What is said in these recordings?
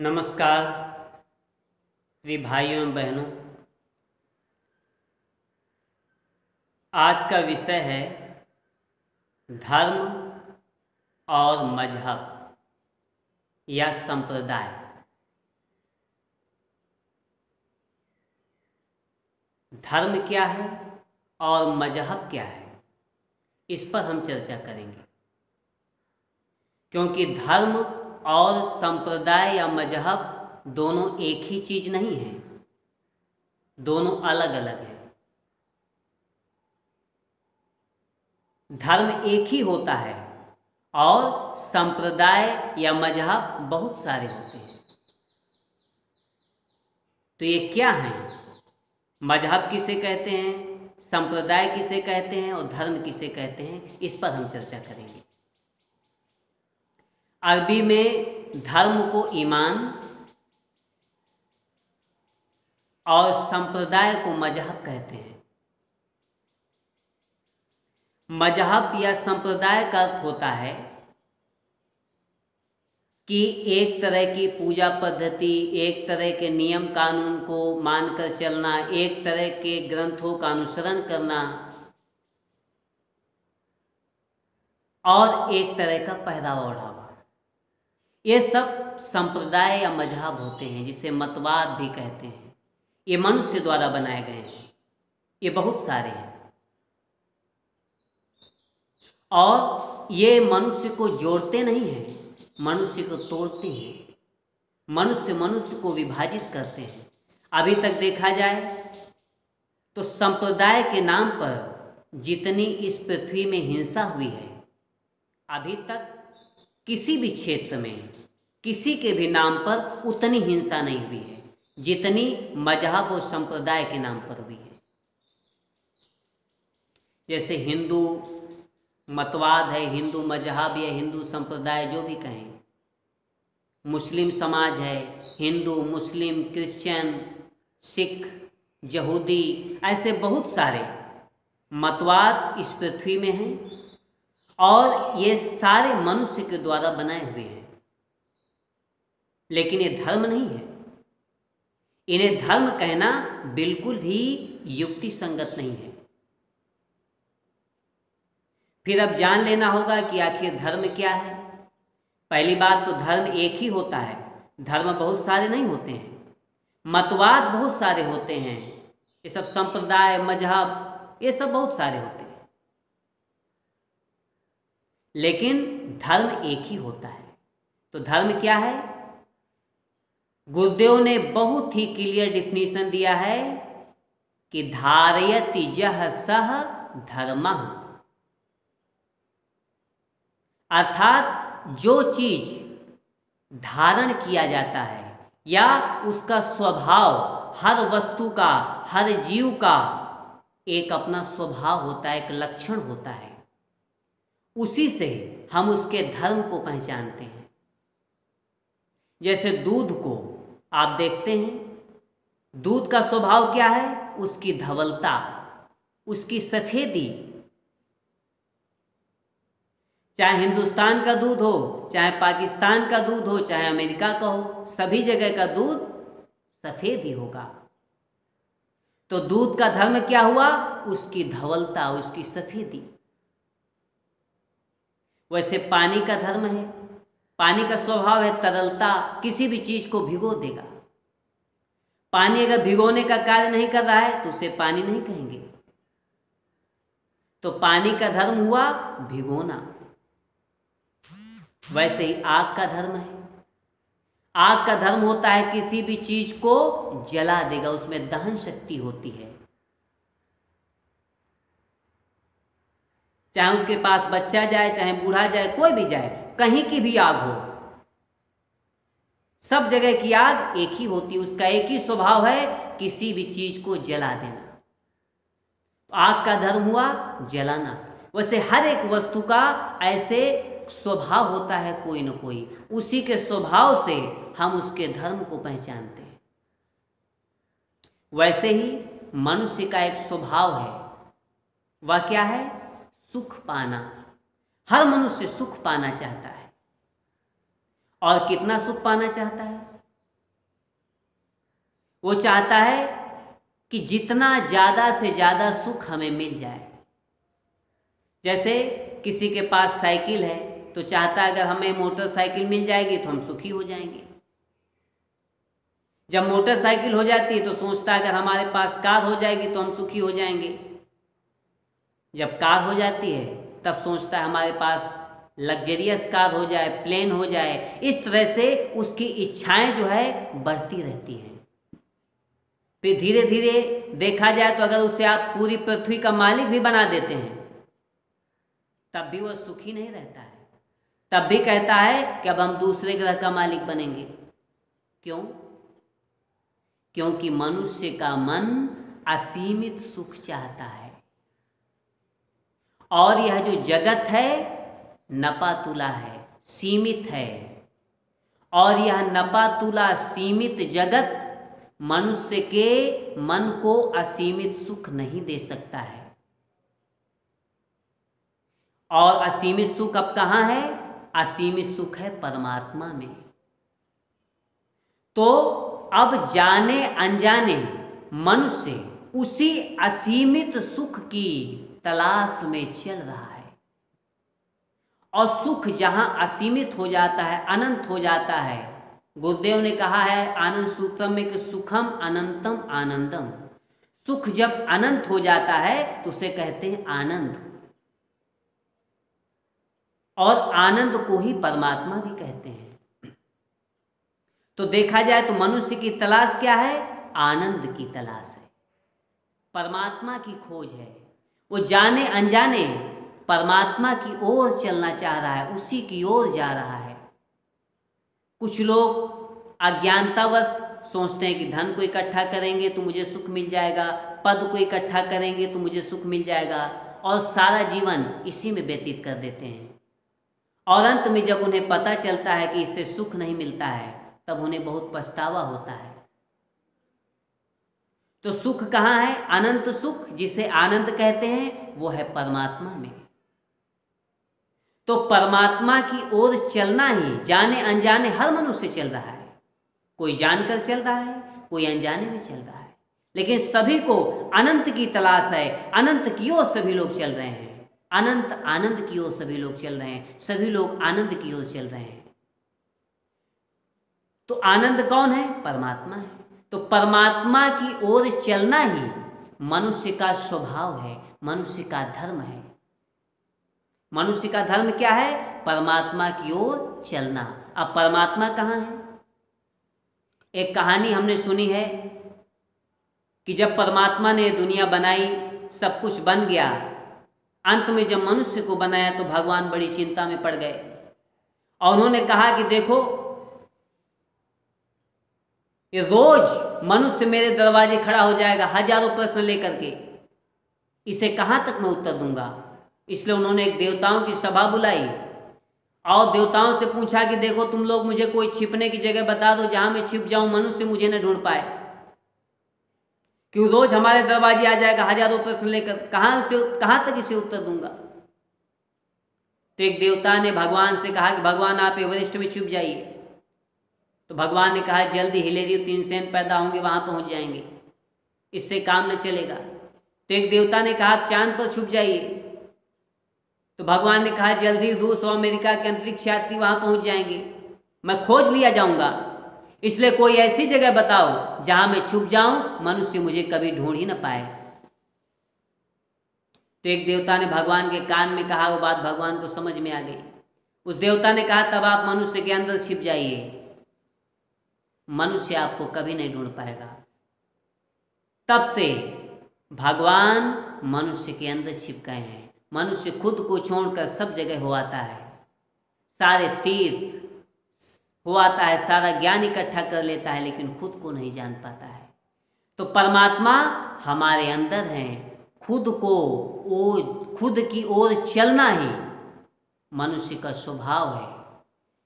नमस्कार, प्रिय भाइयों एवं बहनों। आज का विषय है धर्म और मज़हब या संप्रदाय। धर्म क्या है और मज़हब क्या है, इस पर हम चर्चा करेंगे। क्योंकि धर्म और संप्रदाय या मज़हब दोनों एक ही चीज़ नहीं है। दोनों अलग अलग हैं। धर्म एक ही होता है और संप्रदाय या मज़हब बहुत सारे होते हैं। तो ये क्या है? मज़हब किसे कहते हैं, संप्रदाय किसे कहते हैं और धर्म किसे कहते हैं, इस पर हम चर्चा करेंगे। अरबी में धर्म को ईमान और संप्रदाय को मज़हब कहते हैं। मज़हब या संप्रदाय का अर्थ होता है कि एक तरह की पूजा पद्धति, एक तरह के नियम कानून को मानकर चलना, एक तरह के ग्रंथों का अनुसरण करना और एक तरह का ओढ़ावा ये सब संप्रदाय या मज़हब होते हैं, जिसे मतवाद भी कहते हैं। ये मनुष्य द्वारा बनाए गए हैं। ये बहुत सारे हैं। और ये मनुष्य को जोड़ते नहीं हैं, मनुष्य को तोड़ते हैं। मनुष्य मनुष्य को विभाजित करते हैं। अभी तक देखा जाए तो संप्रदाय के नाम पर जितनी इस पृथ्वी में हिंसा हुई है, अभी तक किसी भी क्षेत्र में, किसी के भी नाम पर उतनी हिंसा नहीं हुई है, जितनी मज़हब और संप्रदाय के नाम पर हुई है। जैसे हिंदू मतवाद है, हिंदू मज़हब या हिंदू संप्रदाय, जो भी कहें। मुस्लिम समाज है, हिंदू, मुस्लिम, क्रिश्चियन, सिख, यहूदी, ऐसे बहुत सारे मतवाद इस पृथ्वी में हैं। और ये सारे मनुष्य के द्वारा बनाए हुए हैं। लेकिन ये धर्म नहीं है। इन्हें धर्म कहना बिल्कुल ही युक्ति संगत नहीं है। फिर अब जान लेना होगा कि आखिर धर्म क्या है। पहली बात तो धर्म एक ही होता है। धर्म बहुत सारे नहीं होते हैं। मतवाद बहुत सारे होते हैं। ये सब संप्रदाय, मज़हब, ये सब बहुत सारे होते हैं। लेकिन धर्म एक ही होता है। तो धर्म क्या है? गुरुदेव ने बहुत ही क्लियर डिफिनीशन दिया है कि धारयति जह सह धर्म। अर्थात जो चीज़ धारण किया जाता है या उसका स्वभाव, हर वस्तु का, हर जीव का, एक अपना स्वभाव होता है, एक लक्षण होता है। उसी से हम उसके धर्म को पहचानते हैं। जैसे दूध को आप देखते हैं, दूध का स्वभाव क्या है? उसकी धवलता, उसकी सफेदी। चाहे हिंदुस्तान का दूध हो, चाहे पाकिस्तान का दूध हो, चाहे अमेरिका का हो, सभी जगह का दूध सफ़ेद ही होगा। तो दूध का धर्म क्या हुआ? उसकी धवलता, उसकी सफेदी। वैसे पानी का धर्म है। पानी का स्वभाव है तरलता, किसी भी चीज़ को भिगो देगा। पानी अगर भिगोने का कार्य नहीं कर रहा है तो उसे पानी नहीं कहेंगे। तो पानी का धर्म हुआ भिगोना। वैसे ही आग का धर्म है। आग का धर्म होता है किसी भी चीज़ को जला देगा, उसमें दहन शक्ति होती है। चाहे उसके पास बच्चा जाए, चाहे बूढ़ा जाए, कोई भी जाए, कहीं की भी आग हो। सब जगह की आग एक ही होती है उसका एक ही स्वभाव है, किसी भी चीज़ को जला देना। तो आग का धर्म हुआ जलाना। वैसे हर एक वस्तु का ऐसे स्वभाव होता है कोई ना कोई। उसी के स्वभाव से हम उसके धर्म को पहचानते हैं। वैसे ही मनुष्य का एक स्वभाव है। वह क्या है? सुख पाना। हर मनुष्य सुख पाना चाहता है। और कितना सुख पाना चाहता है? वो चाहता है कि जितना ज़्यादा से ज़्यादा सुख हमें मिल जाए। जैसे किसी के पास साइकिल है तो चाहता है अगर हमें मोटरसाइकिल मिल जाएगी तो हम सुखी हो जाएँगे। जब मोटरसाइकिल हो जाती है तो सोचता है अगर हमारे पास कार हो जाएगी तो हम सुखी हो जाएँगे। जब कार हो जाती है, तब सोचता है हमारे पास लग्जरियस कार हो जाए प्लेन हो जाए, इस तरह से उसकी इच्छाएँ जो है बढ़ती रहती हैं। फिर धीरे धीरे देखा जाए तो अगर उसे आप पूरी पृथ्वी का मालिक भी बना देते हैं, तब भी वह सुखी नहीं रहता है। तब भी कहता है कि अब हम दूसरे ग्रह का मालिक बनेंगे। क्यों? क्योंकि मनुष्य का मन असीमित सुख चाहता है। और यह जो जगत है, नपातुला है, सीमित है। और यह नपातुला सीमित जगत मनुष्य के मन को असीमित सुख नहीं दे सकता है। और असीमित सुख अब कहाँ है? असीमित सुख है परमात्मा में। तो अब जाने अनजाने मनुष्य उसी असीमित सुख की तलाश में चल रहा है। और सुख जहाँ असीमित हो जाता है, अनंत हो जाता है। गुरुदेव ने कहा है, आनंद सूत्रम में कि सुखम अनंतम आनंदम। सुख जब अनंत हो जाता है तो उसे कहते हैं आनंद। और आनंद को ही परमात्मा भी कहते हैं। तो देखा जाए तो मनुष्य की तलाश क्या है? आनंद की तलाश है। परमात्मा की खोज है। वो जाने अनजाने परमात्मा की ओर चलना चाह रहा है, उसी की ओर जा रहा है। कुछ लोग अज्ञानतावश सोचते हैं कि धन को इकट्ठा करेंगे तो मुझे सुख मिल जाएगा, पद को इकट्ठा करेंगे तो मुझे सुख मिल जाएगा, और सारा जीवन इसी में व्यतीत कर देते हैं। और अंत में जब उन्हें पता चलता है कि इससे सुख नहीं मिलता है, तब उन्हें बहुत पछतावा होता है। तो सुख कहाँ है? अनंत सुख, जिसे आनंद कहते हैं, वो है परमात्मा में। तो परमात्मा की ओर चलना ही, जाने अनजाने हर मनुष्य चल रहा है। कोई जानकर चल रहा है, कोई अनजाने में चल रहा है। लेकिन सभी को अनंत की तलाश है, अनंत की ओर सभी लोग चल रहे हैं। अनंत आनंद की ओर सभी लोग चल रहे हैं, सभी लोग आनंद की ओर चल रहे हैं। तो आनंद कौन है? परमात्मा है। तो परमात्मा की ओर चलना ही मनुष्य का स्वभाव है, मनुष्य का धर्म है। मनुष्य का धर्म क्या है? परमात्मा की ओर चलना। अब परमात्मा कहाँ है? एक कहानी हमने सुनी है कि जब परमात्मा ने दुनिया बनाई, सब कुछ बन गया। अंत में जब मनुष्य को बनाया तो भगवान बड़ी चिंता में पड़ गए। और उन्होंने कहा कि देखो ये रोज मनुष्य मेरे दरवाजे खड़ा हो जाएगा हज़ारों प्रश्न लेकर के। इसे कहाँ तक मैं उत्तर दूँगा? इसलिए उन्होंने एक देवताओं की सभा बुलाई। और देवताओं से पूछा कि देखो तुम लोग मुझे कोई छिपने की जगह बता दो, जहाँ मैं छिप जाऊँ, मनुष्य मुझे न ढूंढ पाए। क्यों रोज हमारे दरवाजे आ जाएगा हज़ारों प्रश्न लेकर? कहाँ से कहाँ तक इसे उत्तर दूँगा? तो एक देवता ने भगवान से कहा कि भगवान आप एवरेस्ट में छिप जाइए। तो भगवान ने कहा, जल्दी हिलेरी तीन सेन पैदा होंगे, वहाँ पहुँच जाएँगे। इससे काम न चलेगा। तो एक देवता ने कहा चाँद पर छुप जाइए। तो भगवान ने कहा, जल्दी रूस और अमेरिका के अंतरिक्ष यात्री वहाँ पहुँच जाएँगे। मैं खोज लिया जाऊँगा। इसलिए कोई ऐसी जगह बताओ, जहाँ मैं छुप जाऊँ, मनुष्य मुझे कभी ढूंढ ही ना पाए। तो एक देवता ने भगवान के कान में कहा, वो बात भगवान को समझ में आ गई। उस देवता ने कहा, तब आप मनुष्य के अंदर छिप जाइए। मनुष्य आपको कभी नहीं ढूंढ पाएगा। तब से भगवान मनुष्य के अंदर छिप गए हैं। मनुष्य खुद को छोड़कर सब जगह हो आता है। सारे तीर्थ हो आता है, सारा ज्ञान इकट्ठा कर लेता है, लेकिन खुद को नहीं जान पाता है। तो परमात्मा हमारे अंदर है। खुद को ओ, खुद की ओर चलना ही मनुष्य का स्वभाव है।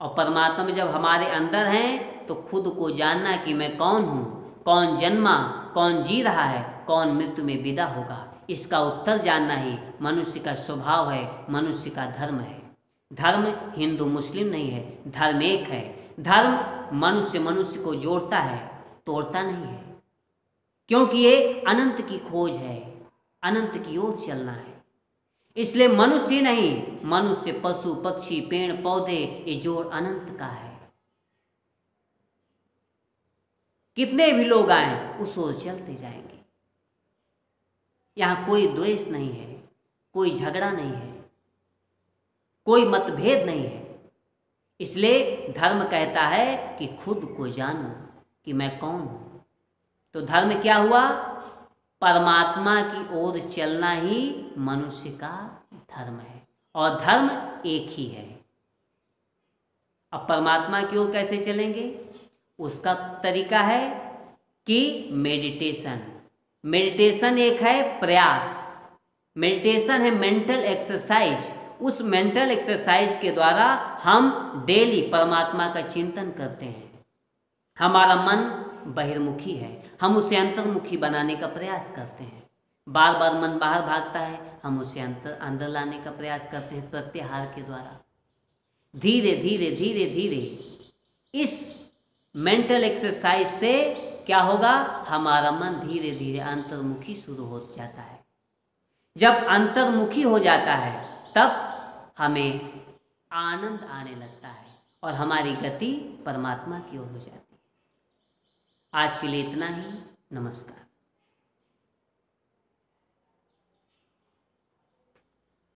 और परमात्मा जब हमारे अंदर हैं तो खुद को जानना कि मैं कौन हूँ, कौन जन्मा, कौन जी रहा है, कौन मृत्यु में विदा होगा। इसका उत्तर जानना ही मनुष्य का स्वभाव है, मनुष्य का धर्म है। धर्म हिंदू मुस्लिम नहीं है, धर्म एक है। धर्म मनुष्य मनुष्य को जोड़ता है, तोड़ता नहीं है। क्योंकि ये अनंत की खोज है, अनंत की ओर चलना है। इसलिए मनुष्य नहीं, मनुष्य, पशु, पक्षी, पेड़, पौधे, ये जोड़ अनंत का है। कितने भी लोग आए, उस ओर चलते जाएँगे। यहाँ कोई द्वेष नहीं है, कोई झगड़ा नहीं है, कोई मतभेद नहीं है। इसलिए धर्म कहता है कि खुद को जानो कि मैं कौन हूँ। तो धर्म क्या हुआ? परमात्मा की ओर चलना ही मनुष्य का धर्म है और धर्म एक ही है। अब परमात्मा की ओर कैसे चलेंगे? उसका तरीका है कि मेडिटेशन मेडिटेशन एक है प्रयास। मेडिटेशन है मेंटल एक्सरसाइज उस मेंटल एक्सरसाइज के द्वारा हम डेली परमात्मा का चिंतन करते हैं। हमारा मन बहिर्मुखी है। हम उसे अंतर्मुखी बनाने का प्रयास करते हैं। बार बार मन बाहर भागता है, हम उसे अंतर, अंदर लाने का प्रयास करते हैं प्रत्याहार के द्वारा। धीरे धीरे धीरे धीरे इस मेंटल एक्सरसाइज से क्या होगा? हमारा मन धीरे धीरे अंतर्मुखी शुरू हो जाता है। जब अंतर्मुखी हो जाता है, तब हमें आनंद आने लगता है और हमारी गति परमात्मा की ओर हो जाती है। आज के लिए इतना ही। नमस्कार।